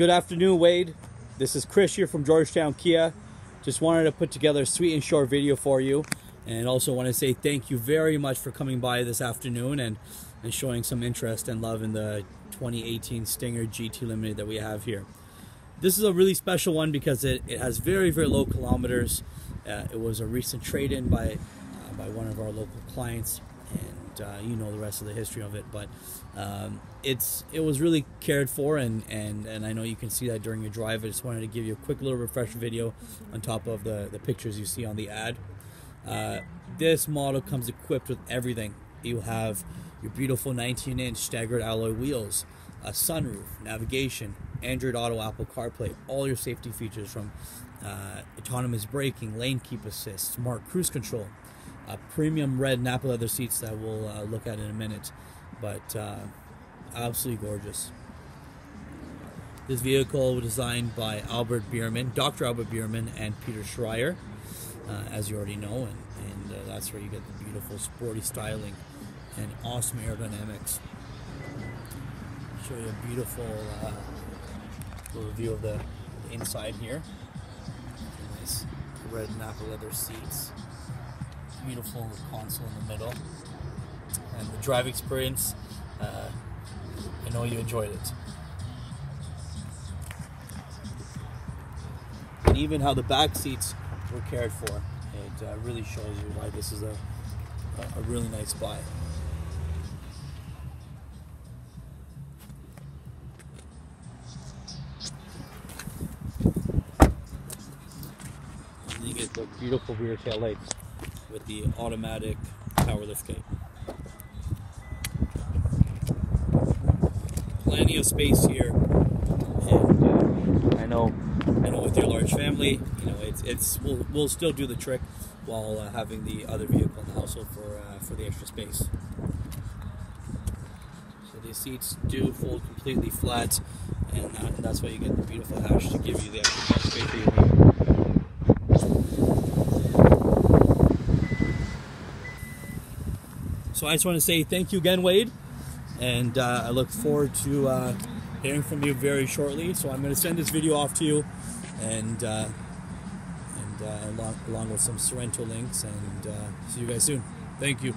Good afternoon, Wade. This is Chris here from Georgetown Kia. Just wanted to put together a sweet and short video for you. And also want to say thank you very much for coming by this afternoon and, and showing some interest and love in the 2018 Stinger GT Limited that we have here. This is a really special one because it, it has very, very low kilometers. Uh, it was a recent trade-in by, uh, by one of our local clients and uh, you know the rest of the history of it. But um, it's it was really cared for, and, and and I know you can see that during your drive. I just wanted to give you a quick little refresher video on top of the the pictures you see on the ad. Uh, this model comes equipped with everything. You have your beautiful 19-inch staggered alloy wheels, a sunroof, navigation, Android Auto, Apple CarPlay, all your safety features from uh, autonomous braking, lane keep assist, smart cruise control, premium red Nappa leather seats that we'll uh, look at in a minute, but uh, absolutely gorgeous. This vehicle was designed by Albert Biermann, Dr. Albert Biermann, and Peter Schreyer, uh, as you already know, and, and uh, that's where you get the beautiful sporty styling and awesome aerodynamics. Show you a beautiful uh, little view of the inside here. Nice red Nappa leather seats beautiful console in the middle. And the drive experience, uh, I know you enjoyed it. And even how the back seats were cared for, it uh, really shows you why this is a, a really nice buy. Beautiful rear tail lights with the automatic power lift gate. Plenty of space here, and uh, I know, I know, with your large family, you know, it's it's we'll, we'll still do the trick while uh, having the other vehicle in the household for uh, for the extra space. So the seats do fold completely flat, and that's why you get the beautiful hatch to give you the extra space that you need. So I just want to say thank you again, Wade, and uh, I look forward to uh, hearing from you very shortly. So I'm going to send this video off to you, and uh, and uh, along, along with some Sorento links, and uh, see you guys soon. Thank you.